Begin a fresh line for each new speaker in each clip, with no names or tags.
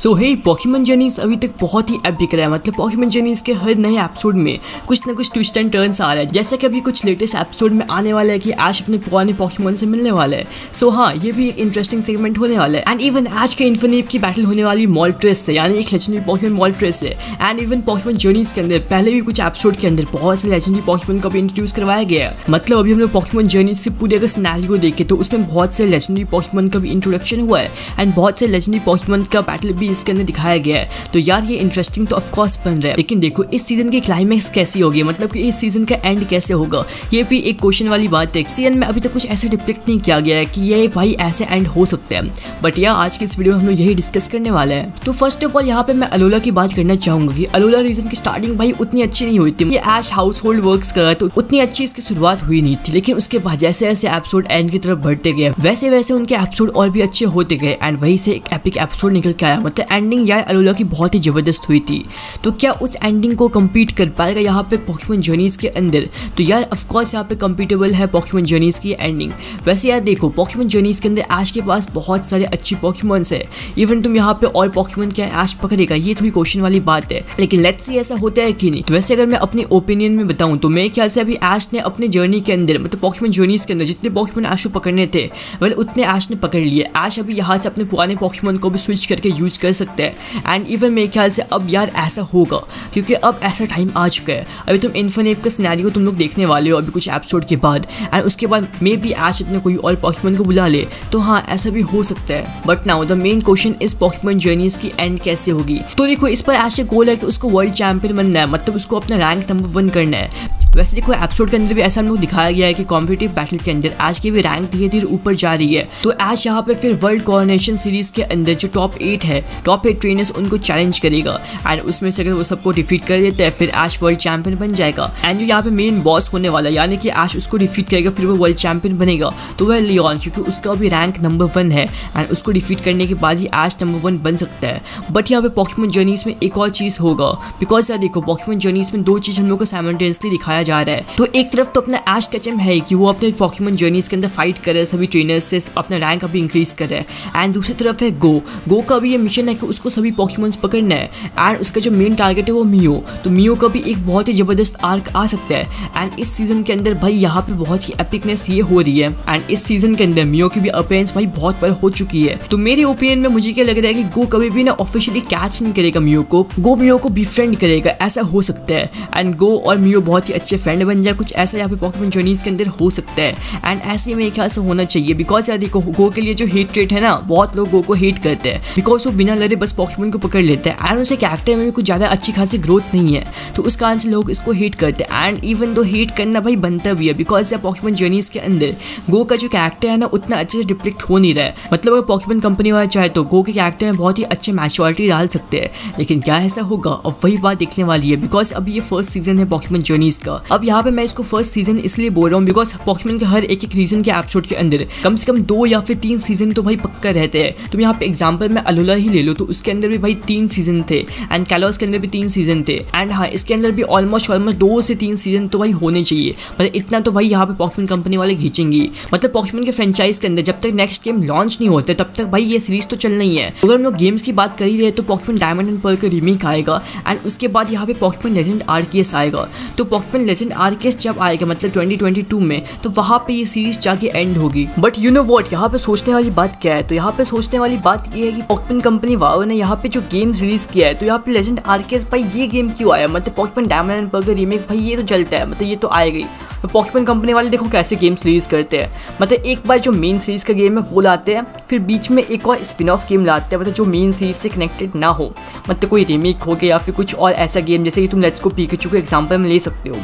सो हे Pokémon journeys अभी तक बहुत ही एपिक रहा है। मतलब पॉकीमन जर्नीस के हर नए एपिसोड में कुछ ना कुछ ट्विस्ट एंड टर्न्स आ रहे हैं। जैसे कि अभी कुछ लेटेस्ट एपिसोड में आने वाला है कि ऐश अपने पुराने पॉकीमन से मिलने वाला है। सो so, हाँ ये भी एक इंटरेस्टिंग सेगमेंट होने वाला है। एंड इवन आज के इन्फिनिट की बैटल होने वाली मॉल्ट्रेस से यानी एक लेजेंडरी पॉकीमन मॉल्ट्रेस से। एंड इवन पॉकीमन जर्नीस के अंदर पहले भी कुछ एपिसोड के अंदर बहुत से लेजेंडरी पॉकीमन को भी इंट्रोड्यूस करवाया गया है। मतलब अभी हम लोग पॉकीमन जर्नीस से पूरे अगर सिनेरियो देखे तो उसमें बहुत से लेजेंडरी पॉकीमन का भी इंट्रोडक्शन हुआ है। एंड बहुत से लेजेंडरी पॉकीमन का बैटल भी इसके अंदर दिखाया गया है। तो यार, ये इंटरेस्टिंग तो ऑफकोर्स बन रहा है। लेकिन देखो, इस सीज़न की क्लाइमैक्स कैसी होगी? मतलब कि इस सीज़न का एंड कैसे होगा? ये भी एक क्वेश्चन वाली बात है। सीज़न में अभी तक कुछ ऐसा डिप्लिक्ट नहीं किया गया है कि ये भाई ऐसे एंड हो सकते हैं। बट यार, आज की इस वीडियो में हम लोग यही डिस्कस करने वाले हैं। तो फ़र्स्ट ऑफ़ ऑल यहाँ पे मैं अलोला की बात करना चाहूँगा कि अलोला रीजन की स्टार्टिंग भाई उतनी अच्छी नहीं हुई थी। ये एश हाउस होल्ड वर्क कर तो उतनी अच्छी इसकी शुरुआत हुई नहीं थी। लेकिन उसके बाद जैसे जैसे एपिसोड एंड की तरफ़ बढ़ते गए, वैसे वैसे उनके एपिसोड और भी अच्छे होते गए। एंड वही से एक एपिक एपिसोड निकल के आया। मतलब एंडिंग यार अलोला की बहुत ही ज़बरदस्त हुई थी। तो क्या उस एंडिंग को कम्पीट कर पाएगा यहाँ पे पॉकीमन जर्नीज के अंदर? तो यार ऑफकोर्स यहाँ पे कम्पीटेबल है पॉकीमन जर्नीज की एंडिंग वैसे यार देखो पॉकीमन जर्नीज के अंदर ऐश के पास बहुत सारे अच्छी पॉकीमन्स है। इवन तुम यहाँ पे और पॉकीमन क्या ऐश पकड़ेगा, ये थोड़ी क्वेश्चन वाली बात है। लेकिन लेट्स सी ऐसा होता है कि नहीं। तो वैसे अगर मैं अपनी ओपिनियन में बताऊँ तो मेरे ख्याल से अभी ऐश ने अपने जर्नी के अंदर मतलब पॉकीमन जर्नीज के अंदर जितने पॉकीमन ऐश पकड़ने थे वेल उतने ऐश ने पकड़ लिए। ऐश अभी यहाँ से अपने पुराने पॉकीमन को भी स्विच करके यूज़ कर सकते हैं। एंड इवन मेरे ख्याल से अब यार ऐसा होगा, क्योंकि अब ऐसा टाइम आ चुका है। अभी तुम इन्फोनेप का सिनेरियो तुम लोग देखने वाले हो, अभी कुछ एपिसोड के बाद। एंड उसके बाद मे बी ऐश अपने कोई और पॉकीमन को बुला ले। तो हाँ ऐसा भी हो सकता है। But now the main question is Pokemon Journeys की एंड कैसे होगी? तो देखो, इस पर ऐसे गोल है कि उसको वर्ल्ड चैंपियन बनना है। मतलब उसको अपना रैंक नंबर वन करना है। वैसे देखो एपिसोड के अंदर भी ऐसा हम लोग दिखाया गया है कि कॉम्पिटेटिव बैटल के अंदर आज की भी रैंक धीरे धीरे ऊपर जा रही है। तो आज यहाँ पे फिर वर्ल्ड कोऑर्डिनेशन सीरीज़ के अंदर जो टॉप एट है टॉप एट ट्रेनर्स उनको चैलेंज करेगा। एंड उसमें से अगर वो सबको डिफीट कर देता है, फिर एश वर्ल्ड चैंपियन बन जाएगा। एंड जो यहाँ पे मेन बॉस होने वाला है यानी कि एश उसको डिफीट करेगा, फिर वो वर्ल्ड चैंपियन बनेगा। तो वह लियोन क्योंकि उसका भी रैंक नंबर वन है। एंड उसको डिफीट करने के बाद ही एश नंबर वन बन सकता है। बट यहाँ पे पॉकीमन जर्नीज में एक और चीज़ होगा। बिकॉज़ यार देखो पॉकीमन जर्नीज में दो चीज़ हम लोग को साइमल्टेनियसली दिखाया जा रहा है। तो एक तरफ़ तो अपना एश कैचम है कि वो अपने पॉकीमन जर्नीस के अंदर फाइट करे सभी ट्रेनर्स से अपना रैंक अभी इंक्रीज करे एंड दूसरी तरफ़ है गो गो का भी ये मिशन है कि उसको सभी पॉकीमन्स पकड़ना है। एंड उसका जो मेन टारगेट है वो मियो तो मियो का भी एक बहुत ही ज़बरदस्त आर्क आ सकता है। एंड इस सीज़न के अंदर भाई यहाँ पे बहुत ही एपिकनेस ये हो रही है। एंड इस सीज़न के अंदर मियो की भी अपेयरेंस भाई बहुत बड़ा हो चुकी है। तो मेरी ओपिनियन में मुझे क्या लग रहा है कि गो कभी भी ना ऑफिशियली कैच नहीं करेगा मियो को। गो मियो को बिफ्रेंड करेगा। ऐसा हो सकता है। एंड गो और मियो बहुत ही अच्छे फ्रेंड बन जाए। कुछ ऐसा यहाँ पे पॉकीमन जर्नीज के अंदर हो सकता है। एंड ऐसे मेरे ख्याल से होना चाहिए। बिकॉज़ यार देखो गो के लिए जो हेट रेट है ना, बहुत लोग गो को हेट करते हैं। बिकॉज़ वो बिना लड़े बस पॉकीमन को पकड़ लेते हैं। एंड उसे कैरेक्टर में भी कुछ ज़्यादा अच्छी खासी ग्रोथ नहीं है। तो उस कारण से लोग इसको हेट करते हैं। एंड इवन दो हेट करना भाई बनता भी है बिकॉज़ यार पॉकीमन जर्नीज के अंदर गो का जो कैरेक्टर है ना, उतना अच्छे से डिप्लिक्ट हो नहीं रहा है। मतलब अगर पॉकीमन कंपनी वाला चाहे तो गो के कैरेक्टर में बहुत ही अच्छे मैच्योरिटी डाल सकते हैं। लेकिन क्या ऐसा होगा? अब वही बात देखने वाली है। बिकॉज़ अभी ये फ़र्स्ट सीज़न है पॉकीमन जर्नीज का। अब यहाँ पे मैं इसको फ़र्स्ट सीज़न इसलिए बोल रहा हूँ बिकॉज़ पॉकीमन के हर एक एक रीजन के एपिसोड के अंदर कम से कम दो या फिर तीन सीज़न तो भाई पक्का रहते हैं। तुम यहाँ पे एग्ज़ाम्पल में अलोला ही ले लो। तो उसके अंदर भी भाई तीन सीज़न थे एंड कैलोस के अंदर भी तीन सीज़न थे एंड हाँ इसके अंदर भी ऑलमोस्ट ऑलमोस्ट दो से तीन सीज़न तो भाई होने चाहिए। मतलब इतना तो भाई यहाँ पे पॉकीमन कंपनी वाले खींचेंगी। मतलब पॉकीमन के फ्रेंचाइज के अंदर जब तक नेक्स्ट गेम लॉन्च नहीं होते, तब तक भाई ये सीरीज़ तो चलना ही है। अगर हम लोग गेम्स की बात कर ही रहे तो पॉकीमन डायमंड एंड पर्ल का रीमेक आएगा एंड उसके बाद यहाँ पे पॉकीमन लेजेंड आरकेएस आएगा। तो पॉकीमन लेजेंड आरकेएस जब आएगा मतलब 2022 में तो वहाँ पे ये सीरीज़ जाके एंड होगी। बट यू नो वॉट यहाँ पे सोचने वाली बात क्या है? तो यहाँ पे सोचने वाली बात ये है कि पॉकीमन कंपनी वाओ ने यहाँ पे जो गेम रिलीज़ किया है तो यहाँ पे लेजेंड आरकेएस भाई ये गेम क्यों आया? मतलब Pokemon diamond and burger remake भाई ये तो चलता है मतलब ये तो आएगी पॉकीमन कंपनी वाले देखो कैसे गेम्स रिलीज़ करते हैं। मतलब एक बार जो मेन सीरीज़ का गेम है वो लाते हैं, फिर बीच में एक और स्पिन ऑफ़ गेम लाते हैं मतलब जो मेन सीरीज़ से कनेक्टेड ना हो। मतलब कोई रीमेक हो गया या फिर कुछ और ऐसा गेम जैसे कि तुम लेट्स को पीकेचू का एग्ज़ाम्पल में ले सकते हो।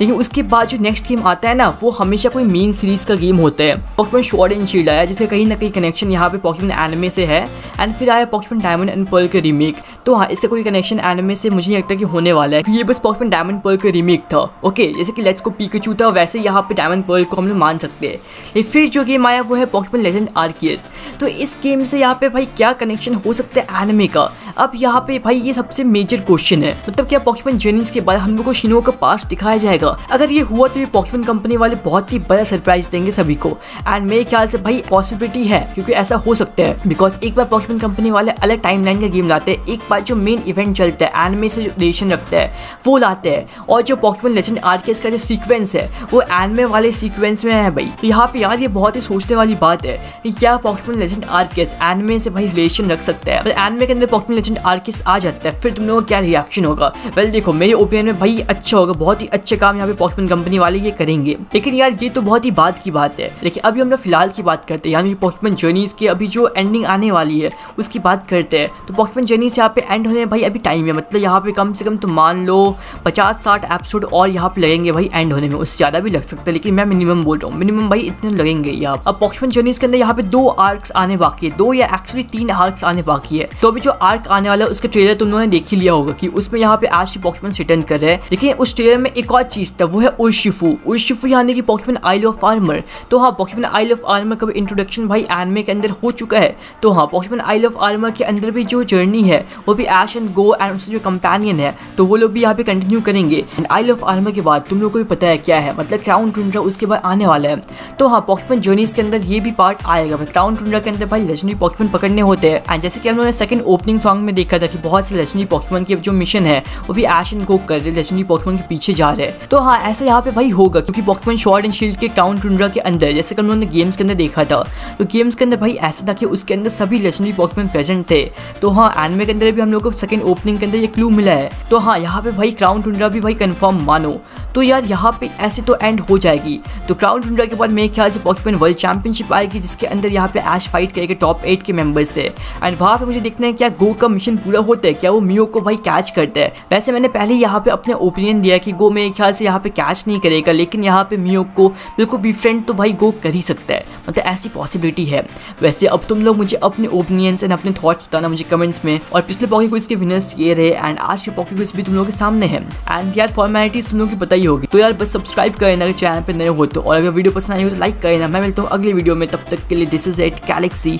लेकिन उसके बाद जो नेक्स्ट गेम आता है ना, वो हमेशा कोई मेन सीरीज़ का गेम होता है। पॉकीमन शॉर्ट एंड शील्ड आया, जिसका कहीं ना कहीं कनेक्शन यहाँ पे पॉकीमन एनिमे से है एंड फिर आया पॉकीमन डायमंड एंड पर्ल का रीमेक तो हाँ इससे कोई कनेक्शन एनिमे से मुझे नहीं लगता कि होने वाला है ये बस पॉकीमन डायमंड पर्ल का रीमेक था। ओके जैसे कि लेट्स को पीकेचू था वैसे यहाँ पे डायमंड पर्ल को हम लोग मान सकते हैं। ये फिर जो गेम आया वो है पॉकीमन लेजेंड आर्कियस तो इस गेम से यहाँ पे भाई क्या कनेक्शन हो सकता है एनिमे का? अब यहाँ पे भाई ये सबसे मेजर क्वेश्चन है। मतलब क्या पॉकीमन जर्नीज के बाद हम लोग को शिनो का पास दिखाया जाएगा? अगर ये हुआ तो ये पॉकीमन कंपनी वाले बहुत ही बड़ा सरप्राइज़ देंगे सभी को। एंड मेरे ख्याल से भाई पॉसिबिलिटी है, क्योंकि ऐसा हो सकता है। बिकॉज़ एक बार पॉकीमन कंपनी वाले अलग टाइम लाइन का गेम लाते हैं, एक बार जो मेन इवेंट चलता है एनमे से जो रिलेशन रखता है, वो लाते हैं। और जो पॉकीमन लेजेंड आर्केस का जो सीक्वेंस है वो एनमे वाले सीक्वेंस में है भाई। तो यहाँ पे यार ये बहुत ही सोचने वाली बात है कि क्या पॉकीमन लेजेंड आर्केस एनमे से भाई रिलेशन रख सकता है। एनमे के अंदर पॉकीमन लेजेंड आर्केस आ जाता है, फिर तुम लोगों का क्या रिएक्शन होगा? वेल देखो, मेरे ओपिनियन में भाई अच्छा होगा, बहुत ही अच्छे काम यहाँ पे पॉकीमन कंपनी वाले ये करेंगे। लेकिन यार, ये तो बहुत ही बात की बात है। लेकिन अभी हम लोग फ़िलहाल की बात करते हैं, यानी पॉकीमन जर्नीज की अभी जो एंडिंग आने वाली है, उसकी बात करते हैं। तो पॉकीमन जर्नीज यहाँ पे एंड होने भाई अभी टाइम है। मतलब यहाँ पे कम से कम तो मान लो पचास साठ एपिसोड और यहाँ पे लगेंगे भाई एंड होने में उससे ज़्यादा भी लग सकता है, लेकिन मैं मिनिमम बोल रहा हूँ। मिनिमम भाई इतने लगेंगे यहाँ अब पॉकीमन जर्नीज के अंदर यहाँ पे दो आर्क्स आने बाकी है। दो या एक्चुअली तीन आर्क्स आने बाकी है। तो अभी जो आर्क आने वाला है, उसका ट्रेलर तुम लोगों ने देख ही लिया होगा कि उसमें यहाँ पे आज पॉकीमन रिटर्न कर रहे हैं। लेकिन उस ट्रेलर में एक और चीज़ था, वो है उर्शिफू उर्शिफू यानी कि पॉकीमन आइल ऑफ़ आर्मर तो हाँ पॉकीमन आइल ऑफ़ आर्मर का इंट्रोडक्शन भाई एनमे के अंदर हो चुका है। तो हाँ पॉकीमन आइल ऑफ़ आर्मर के अंदर भी जो जर्नी है, वो भी एश एंड गो एंड उससे जो कंपेनियन है तो वो लोग भी यहाँ पे कंटिन्यू करेंगे। एंड आइल ऑफ़ आर्मर के बाद तुम लोग को भी पता है क्या है। मतलब क्राउन टुंड्रा उसके बाद आने वाला है। तो हाँ पॉकीमन जर्नीज के अंदर ये भी पार्ट आएगा। मतलब क्राउन टुंड्रा के अंदर भाई लेजेंडरी पॉकीमन पकड़ने होते हैं। एंड जैसे कि हम लोगों ने सेकंड ओपनिंग सॉन्ग में देखा था कि बहुत से लेजेंडरी पॉकीमन के जो मिशन है, वो भी एश एंड गो कर रहे लेजेंडरी पॉकीमन के पीछे जा रहे हैं। तो हाँ ऐसा यहाँ पे भाई होगा क्योंकि पॉकीमन शॉर्ट एंड शील्ड के क्राउन टुंड्रा के अंदर जैसे कि हम लोगों ने गेम्स के अंदर देखा था। तो गेम्स के अंदर भाई ऐसा था कि उसके अंदर सभी लेजेंडरी पॉकीमन प्रेजेंट थे। तो हाँ एनमे के अंदर भी हम लोग को सेकंड ओपनिंग के अंदर ये क्लू मिला है। तो हाँ यहाँ पे भाई क्राउन टुंड्रा भी भाई कंफर्म मानो। तो यार यहाँ पे ऐसे तो एंड हो जाएगी। तो क्राउन टुंड्रा के बाद मेरे ख्याल से पॉकीमन वर्ल्ड चैंपियनशिप आएगी, जिसके अंदर यहाँ पे ऐश फाइट करेगा टॉप एट के मेंबर्स से। एंड वहाँ पे मुझे देखना है क्या गो का मिशन पूरा होता है, क्या वो मियो को भाई कैच करता है। वैसे मैंने पहले यहाँ पे अपने ओपिनियन दिया कि गो मेरे ख्याल से यहाँ पे कैच नहीं करेगा, लेकिन यहाँ पे मियो को बिल्कुल भी फ्रेंड तो भाई गो कर ही सकता है। मतलब ऐसी पॉसिबिलिटी है। वैसे अब तुम लोग मुझे अपने ओपिनियंस एंड अपने थॉट्स बताना मुझे कमेंट्स में। और पिछले पॉकी क्विज के विनर्स ये रहे एंड आज के पॉकी क्विज भी तुम लोगों के सामने है। एंड यार फॉर्मेलिटीज तुम लोग की पता ही होगी। तो यार, बस सब्सक्राइब करें अगर चैनल पर नए हो तो। और अगर वीडियो पसंद आई हो तो लाइक करें मैं मिलता हूँ अगली वीडियो में। तब तक के लिए this is eight galaxy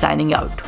signing out